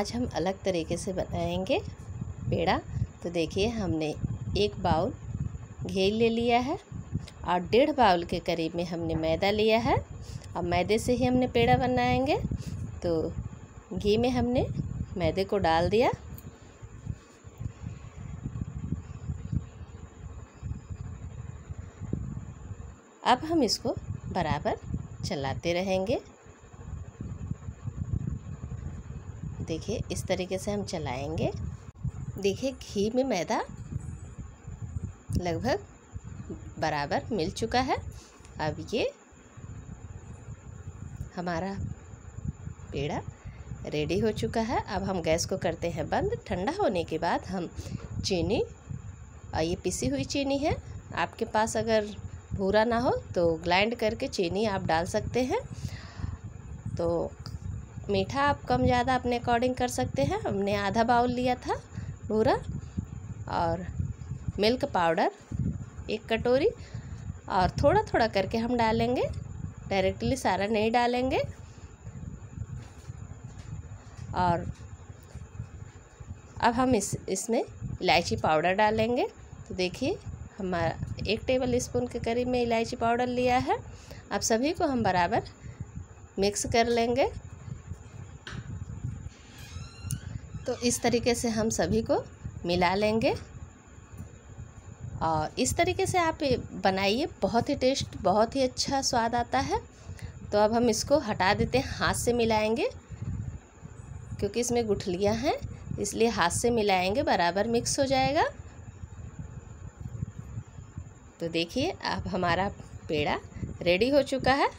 आज हम अलग तरीके से बनाएँगे पेड़ा। तो देखिए, हमने एक बाउल घी ले लिया है और डेढ़ बाउल के करीब में हमने मैदा लिया है। अब मैदे से ही हमने पेड़ा बनाएँगे। तो घी में हमने मैदे को डाल दिया। अब हम इसको बराबर चलाते रहेंगे। देखिए, इस तरीके से हम चलाएँगे। देखिए, घी में मैदा लगभग बराबर मिल चुका है। अब ये हमारा पेड़ा रेडी हो चुका है। अब हम गैस को करते हैं बंद। ठंडा होने के बाद हम चीनी, और ये पिसी हुई चीनी है। आपके पास अगर भूरा ना हो तो ग्राइंड करके चीनी आप डाल सकते हैं। तो मीठा आप कम ज़्यादा अपने अकॉर्डिंग कर सकते हैं। हमने आधा बाउल लिया था भूरा और मिल्क पाउडर एक कटोरी और थोड़ा थोड़ा करके हम डालेंगे। डायरेक्टली सारा नहीं डालेंगे। और अब हम इस, इसमें इलायची पाउडर डालेंगे। तो देखिए हमारा एक टेबल स्पून के करीब में इलायची पाउडर लिया है। अब सभी को हम बराबर मिक्स कर लेंगे। तो इस तरीके से हम सभी को मिला लेंगे। और इस तरीके से आप बनाइए, बहुत ही टेस्ट, बहुत ही अच्छा स्वाद आता है। तो अब हम इसको हटा देते हैं, हाथ से मिलाएँगे, क्योंकि इसमें गुठलियाँ हैं, इसलिए हाथ से मिलाएँगे, बराबर मिक्स हो जाएगा। तो देखिए, अब हमारा पेड़ा रेडी हो चुका है।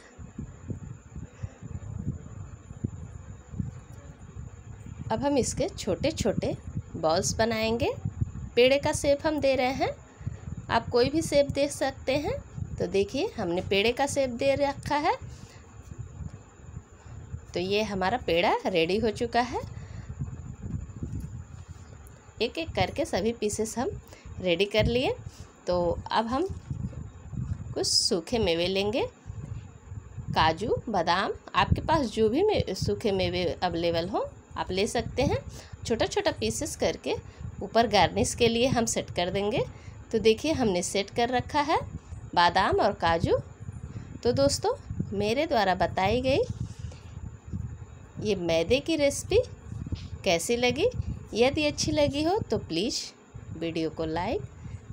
अब हम इसके छोटे छोटे बॉल्स बनाएँगे। पेड़े का शेप हम दे रहे हैं। आप कोई भी शेप दे सकते हैं। तो देखिए, हमने पेड़े का शेप दे रखा है। तो ये हमारा पेड़ा रेडी हो चुका है। एक एक करके सभी पीसेस हम रेडी कर लिए। तो अब हम कुछ सूखे मेवे लेंगे। काजू, बादाम, आपके पास जो भी मे, सूखे मेवे अवेलेबल हो आप ले सकते हैं। छोटा छोटा पीसेस करके ऊपर गार्निश के लिए हम सेट कर देंगे। तो देखिए, हमने सेट कर रखा है बादाम और काजू। तो दोस्तों, मेरे द्वारा बताई गई ये मैदे की रेसिपी कैसी लगी? यदि अच्छी लगी हो तो प्लीज़ वीडियो को लाइक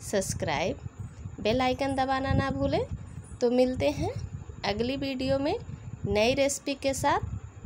सब्सक्राइब बेल आइकन दबाना ना भूलें। तो मिलते हैं अगली वीडियो में नई रेसिपी के साथ।